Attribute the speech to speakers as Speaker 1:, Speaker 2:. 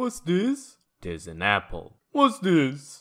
Speaker 1: What's this?
Speaker 2: Tis an apple.
Speaker 1: What's this?